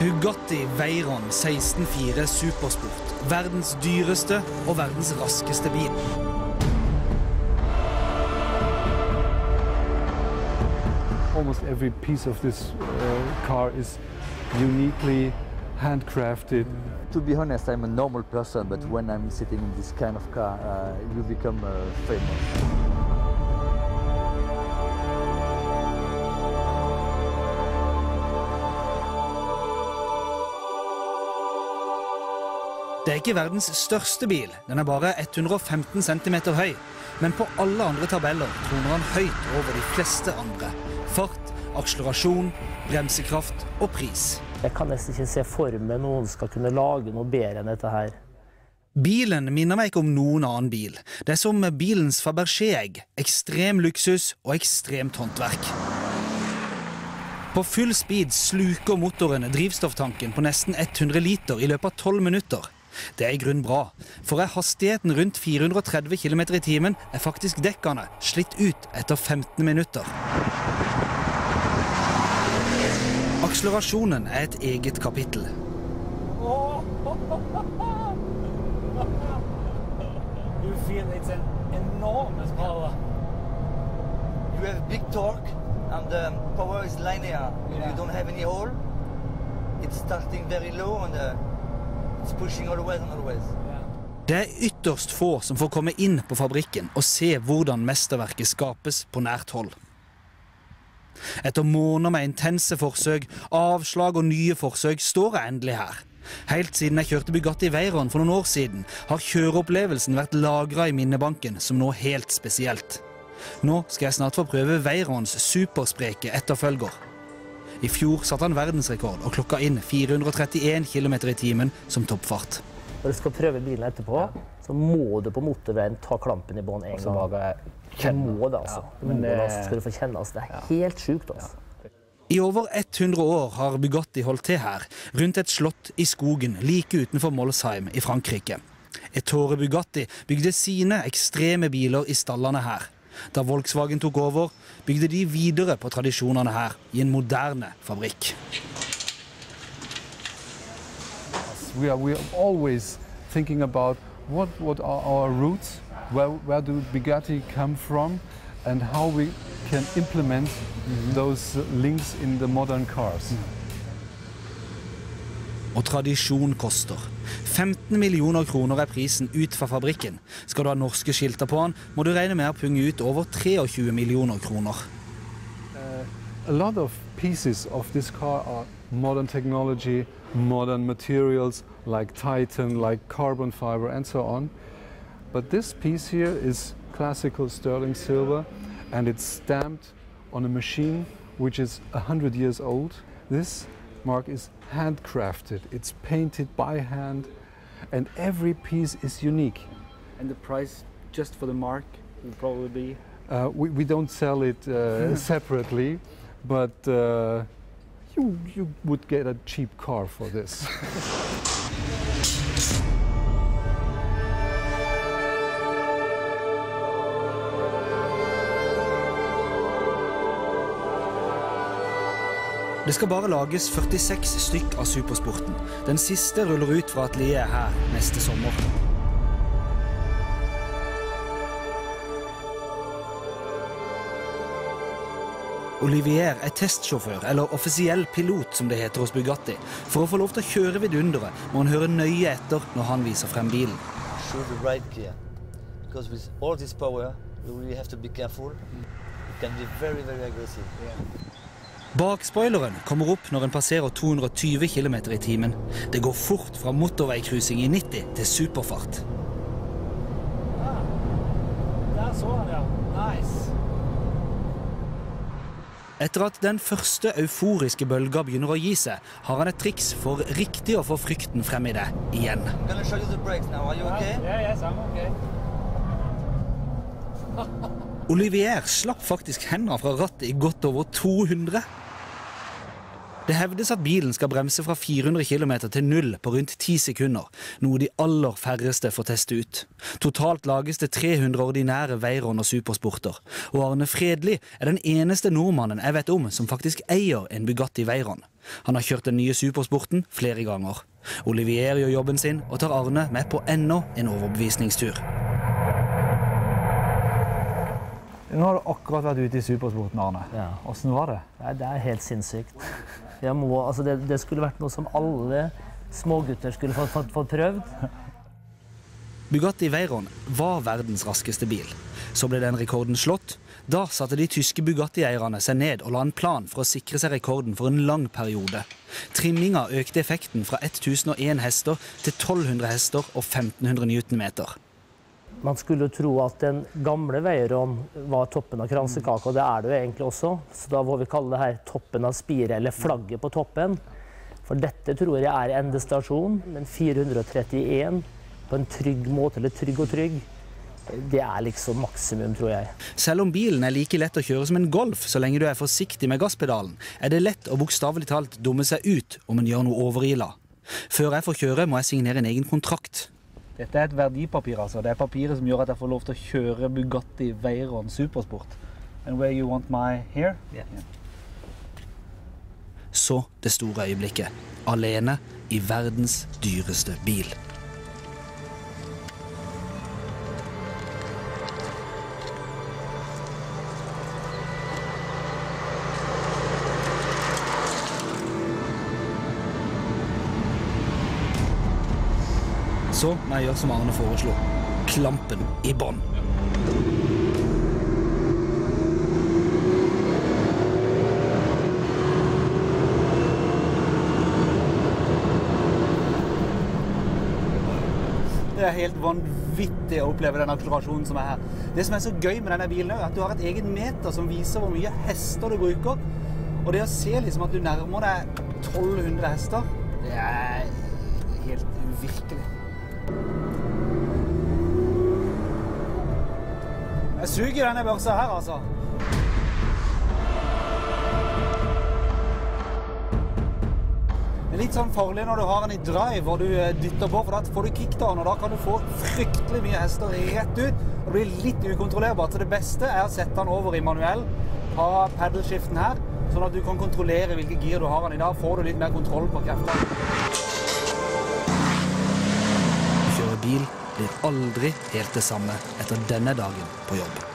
Bugatti Veyron 164 Supersport. Verdens dyreste og verdens raskeste bil. Almost every piece of this uh, car is uniquely handcrafted. To be honest, I'm a normal person, but when I'm sitting in this kind of car, uh, you become uh, famous. Det er ikke verdens største bil. Den er bare 115 cm høy. Men på alle andre tabeller troner han høyt over de fleste andre. Fart, akselerasjon, bremsekraft og pris. Jeg kan nesten ikke se for meg noen skal kunne lage noe bedre enn dette her. Bilen minner meg ikke om noen annen bil. Det er som bilens Fabergé-egg. Ekstrem luksus og ekstremt håndverk. På full speed sluker motoren drivstofftanken på nesten 100 liter i løpet av 12 minutter. Det er i grunn bra, for er hastigheten rundt 430 km i timen, er faktisk dekkene slitt ut etter 15 minutter. Akselerasjonen er et eget kapittel. You feel it's an enormous power. You have big torque, and the power is linear. You don't have any hole. It's starting very low, and uh, Det er ytterst få som får komme inn på fabrikken og se hvordan mesterverket skapes på nært hold. Etter måneder med intense forsøk, avslag og nye forsøk står jeg endelig her. Helt siden jeg kjørte Bugatti Veyron for noen år siden, har kjøreopplevelsen vært lagra i minnebanken som noe helt spesielt. Nå skal jeg snart få prøve Veyrons superspreke etterfølger. I fjor satte han verdensrekord og klokka inn 431 km i timen som toppfart. Når du skal prøve bilen etterpå, så må du på motorveien ta klampen i bånn en gang. bare Du må det, altså. Ja, Du må det- det, altså. Skal du få kjenne altså. Det er helt sjukt, altså. I over 100 år har Bugatti holdt til her, rundt et slott i skogen like utenfor Molsheim i Frankrike. Ettore Bugatti bygde sine ekstreme biler i stallene her. Da Volkswagen tok over, bygde de videre på tradisjonene her, i en moderne fabrikk. We are, we are what, what are our roots, where, where do Bugatti come from, and how we can implement those links in the modern cars. Og tradisjon koster. 15 millioner kroner er prisen ut fra fabrikken. Skal du ha norske skilter på den, må du regne med å punge ut over 23 millioner kroner. A lot of pieces of this car are modern technology, modern materials like Titan, like carbon fiber, and so on. But this piece here is classical sterling silver and it's stamped on a machine which is 100 years old. This mark is handcrafted, it's painted by hand, and every piece is unique. And the price just for the mark will probably be Uh, we, we don't sell it uh, separately, but uh, you, you would get a cheap car for this. Det skal bare lages 46 stykk av Supersporten. Den siste ruller ut fra atelieret her neste sommer. Olivier er testsjåfør, eller offisiell pilot som det heter hos Bugatti. For å få lov til å kjøre vidunderet må han høre nøye etter når han viser frem bilen. Show the right gear. Because with all this power, you really have to be careful. You can be very, very aggressive. Bakspoileren kommer opp når en passerer 220 km i timen. Det går fort fra motorveikrusing i 90 til superfart. Der så han, ja. Nice. Etter at den første euforiske bølga begynner å gi seg, har han et triks for riktig å få frykten frem i det igjen. Okay? Yeah, yes, I'm okay. Olivier slapp faktisk hendene fra rattet i godt over 200. Det hevdes at bilen skal bremse fra 400 km til null på rundt 10 sekunder, noe de aller færreste får teste ut. Totalt lages det 300 ordinære Veyron og supersporter, og Arne Fredli er den eneste nordmannen jeg vet om som faktisk eier en Bugatti Veyron. Han har kjørt den nye supersporten flere ganger. Olivier gjør jobben sin og tar Arne med på enda en overbevisningstur. Nå har du akkurat vært ute i supersporten, Arne. Ja. Åssen var det? Nei, det er helt sinnssykt. Jeg må, altså det, det skulle vært noe som alle smågutter skulle fått, fått, fått prøvd. Bugatti Veyron var verdens raskeste bil. Så ble den rekorden slått. Da satte de tyske Bugatti-eierne seg ned og la en plan for å sikre seg rekorden for en lang periode. Trimminga økte effekten fra 1001 hester til 1200 hester og 1500 newtonmeter. Man skulle jo tro at den gamle Veyron var toppen av kransekaka, og det er det jo egentlig også. Så da må vi kalle det her toppen av spiret, eller flagget på toppen. For dette tror jeg er endestasjon, men 431 på en trygg måte, eller trygg og trygg, det er liksom maksimum, tror jeg. Selv om bilen er like lett å kjøre som en Golf, så lenge du er forsiktig med gasspedalen, er det lett å bokstavelig talt dumme seg ut om en gjør noe overila. Før jeg får kjøre, må jeg signere en egen kontrakt. Dette er et verdipapir, altså. Det er papiret som gjør at jeg får lov til å kjøre Bugatti Veyron Supersport. And where you want my hair? Så det store øyeblikket. Alene i verdens dyreste bil. Så må jeg gjøre som Arne foreslo. Klampen i bånn. Det er helt vanvittig å oppleve den akselerasjonen som er her. Det som er så gøy med denne bilen, er at du har et eget meter som viser hvor mye hester du bruker. Og det å se liksom at du nærmer deg 1200 hester, det er helt uvirkelig. Jeg suger denne børsa her, altså. Det er litt sånn farlig når du har den i drive og du eh, dytter på, for da får du kickdown, og da kan du få fryktelig mye hester rett ut. Og det blir litt ukontrollerbart. Så det beste er å sette den over i manuell, ha paddleskiften her, sånn at du kan kontrollere hvilke gir du har den i. Da får du litt mer kontroll på kreftene. Bil blir aldri helt det samme etter denne dagen på jobb.